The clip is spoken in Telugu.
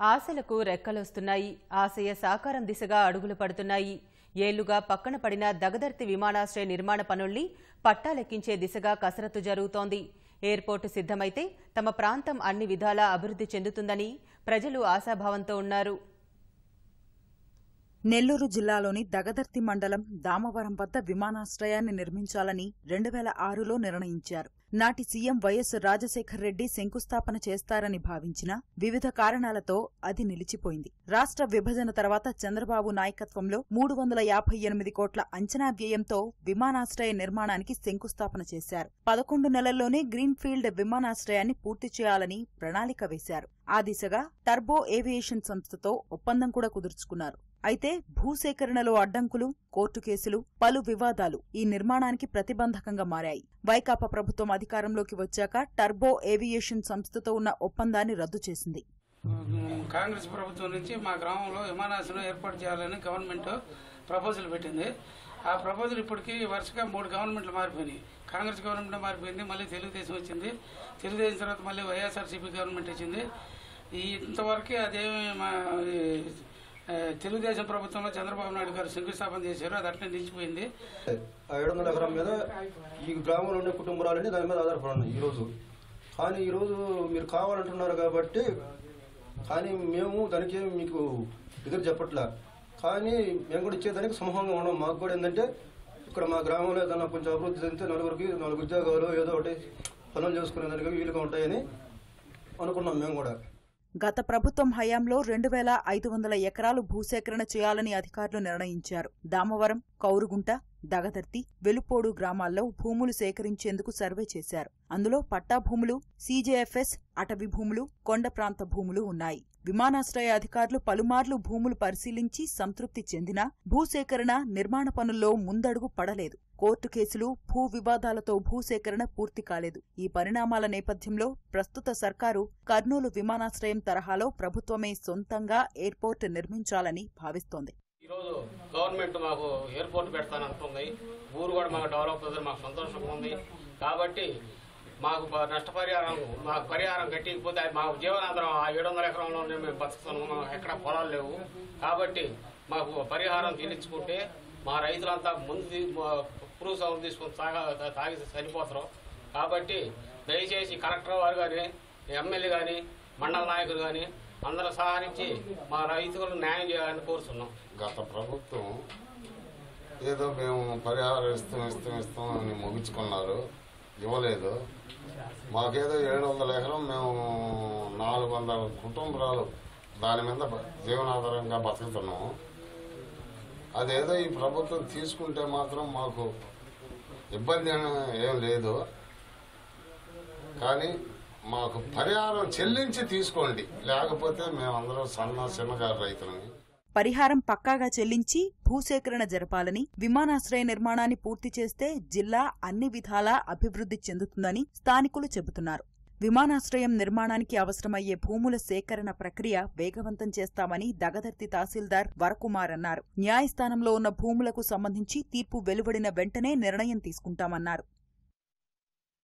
ఆశలకు రెక్కలొస్తున్నాయి. ఆశయ సాకారం దిశగా అడుగులు పడుతున్నాయి. ఏళ్ళుగా పక్కన పడిన దగదర్తి విమానాశ్రయ నిర్మాణ పనుల్ని పట్టాలెక్కించే దిశగా కసరత్తు జరుగుతోంది. ఎయిర్పోర్టు సిద్ధమైతే తమ ప్రాంతం అన్ని విధాలా అభివృద్ధి చెందుతుందని ప్రజలు ఆశాభావంతో ఉన్నారు. నెల్లూరు జిల్లాలోని దగదర్తి మండలం దామవరం వద్ద విమానాశ్రయాన్ని నిర్మించాలని రెండు వేల ఆరులో నిర్ణయించారు. నాటి సీఎం వైఎస్ రాజశేఖర్ రెడ్డి శంకుస్థాపన చేస్తారని భావించినా వివిధ కారణాలతో అది నిలిచిపోయింది. రాష్ట్ర విభజన తర్వాత చంద్రబాబు నాయకత్వంలో మూడు వందల యాభై ఎనిమిది కోట్ల అంచనా వ్యయంతో విమానాశ్రయ నిర్మాణానికి శంకుస్థాపన చేశారు. పదకొండు నెలల్లోనే గ్రీన్ఫీల్డ్ విమానాశ్రయాన్ని పూర్తి చేయాలని ప్రణాళిక వేశారు. ఆ దిశగా టర్బో ఏవియేషన్ సంస్థతో ఒప్పందం కూడా కుదుర్చుకున్నారు. అయితే భూసేకరణలో అడ్డంకులు కోర్టు కేసులు పలు వివాదాలు ఈ నిర్మాణానికి ప్రతిబంధకంగా మారాయి. వైకాపా ప్రభుత్వం అధికారంలోకి వచ్చాక టర్బో ఏవియేషన్ సంస్థతో ఉన్న ఒప్పందాన్ని రద్దు చేసింది. కాంగ్రెస్ ప్రభుత్వం నుంచి మా గ్రామంలో విమానాశ్రయం ఏర్పాటు చేయాలని గవర్నమెంట్ ప్రపోజల్ పెట్టింది. ఆ ప్రపోజల్ ఇప్పటికీ వరుసగా మూడు గవర్నమెంట్లు మారిపోయినాయి. కాంగ్రెస్ గవర్నమెంట్ మారిపోయింది మళ్ళీ తెలుగుదేశం వచ్చింది. తెలుగుదేశం తర్వాత మళ్ళీ వైఎస్ఆర్సీపీ గవర్నమెంట్ వచ్చింది. ఇంతవరకు అదేమి మా తెలుగుదేశం ప్రభుత్వంలో చంద్రబాబు నాయుడు గారు శంకుస్థాపన చేశారు అది అట్లే నిలిచిపోయింది. ఆ ఏడు వందల ఎకరం మీద ఈ గ్రామంలో ఉండే కుటుంబాలన్నీ దాని మీద ఆధారపడి ఈ రోజు. కానీ ఈ రోజు మీరు కావాలంటున్నారు కాబట్టి కానీ మేము దానికి మీకు ఎదురు చెప్పట్లే? కానీ మేము కూడా ఇచ్చేదానికి సమూహంగా ఉన్నాం మాకు కూడా ఏంటంటే ఇక్కడ మా గ్రామంలో ఏదైనా కొంచెం అభివృద్ధి చెందితే నలుగురికి నాలుగు ఉద్యోగాలు ఏదో ఒకటి పనులు చేసుకునేదానికి వీలుగా ఉంటాయని అనుకున్నాం మేము కూడా. గత ప్రభుత్వం హయాంలో రెండు వేల ఐదు వందల ఎకరాలు భూసేకరణ చేయాలని అధికారులు నిర్ణయించారు. దామవరం కౌరుగుంట దగదర్తి వెలుపోడు గ్రామాల్లో భూములు సేకరించేందుకు సర్వే చేశారు. అందులో పట్టా భూములు సీజేఎఫ్ఎస్ అటవీ భూములు కొండ ప్రాంత భూములు ఉన్నాయి. విమానాశ్రయ అధికారులు పలుమార్లు భూములు పరిశీలించి సంతృప్తి చెందినా భూసేకరణ నిర్మాణ పనుల్లో ముందడుగు పడలేదు. కోర్టు కేసులు భూ వివాదాలతో భూసేకరణ పూర్తి కాలేదు. ఈ పరిణామాల నేపథ్యంలో ప్రస్తుత సర్కారు కర్నూలు విమానాశ్రయం తరహాలో ప్రభుత్వమే సొంతంగా ఎయిర్పోర్ట్ నిర్మించాలని భావిస్తోంది. ఈరోజు గవర్నమెంట్ మాకు ఎయిర్పోర్ట్ పెడతానంటుంది ఊరు కూడా మాకు డెవలప్ అవుతుంది మాకు సంతోషంగా ఉంది. కాబట్టి మాకు నష్టపరిహారం మాకు పరిహారం కట్టకపోతే మాకు జీవనాధారం. ఆ ఏడు వందల ఎకరంలోనే మేము బతుకుతున్నాము ఎక్కడ పొలాలు లేవు. కాబట్టి మాకు పరిహారం తీర్చుకుంటే మా రైతులంతా ముందు ప్రూఫ్ సౌండ్ తీసుకొని తాగా తాగి చనిపోతారు. కాబట్టి దయచేసి కలెక్టర్ వారు కానీ ఎమ్మెల్యే కానీ మండల నాయకులు కానీ అందరూ సహకరించి మా రైతులకు న్యాయం చేయాలని కోరుతున్నాం గత ప్రభుత్వం ఏదో మేము పరిహారం ఇస్తాం ఇస్తాం ఇస్తాం అని ముగించుకున్నారు. ఇవ్వలేదు. మాకేదో ఏడు వందల ఎకరం మేము నాలుగు వందల కుటుంబాలు దాని మీద జీవనాధారంగా బతుకుతున్నాము అదేదో ఈ ప్రభుత్వం తీసుకుంటే మాత్రం మాకు ఇబ్బంది ఏం లేదు. కానీ మాకు పరిహారం చెల్లించి తీసుకోండి. లేకపోతే మేమందరం సన్న చిన్నగారు రైతులని పరిహారం పక్కాగా చెల్లించి భూసేకరణ జరపాలని విమానాశ్రయ నిర్మాణాన్ని పూర్తి చేస్తే జిల్లా అన్ని విధాలా అభివృద్ధి చెందుతుందని స్థానికులు చెబుతున్నారు. విమానాశ్రయం నిర్మాణానికి అవసరమయ్యే భూముల సేకరణ ప్రక్రియ వేగవంతం చేస్తామని దగదర్తి తహసీల్దార్ వరకుమార్ అన్నారు. న్యాయస్థానంలో ఉన్న భూములకు సంబంధించి తీర్పు వెలువడిన వెంటనే నిర్ణయం తీసుకుంటామన్నారు.